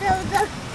So the